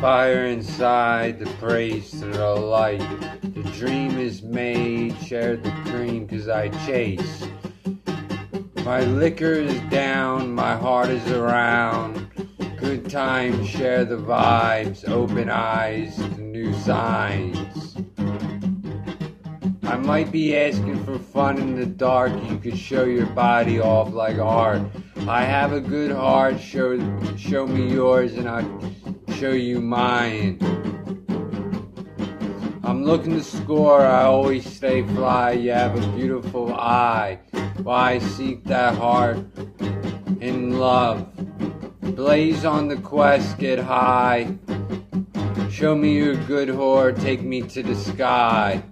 fire inside, the praise to the light. The dream is made, share the cream, cause I chase. My liquor is down, my heart is around. Good times, share the vibes, open eyes to new signs. I might be asking for fun in the dark, you could show your body off like art. I have a good heart, show, show me yours and I'll show you mine. I'm looking to score, I always stay fly. You have a beautiful eye. Why seek that heart in love? Blaze on the quest, get high. Show me your good whore, take me to the sky.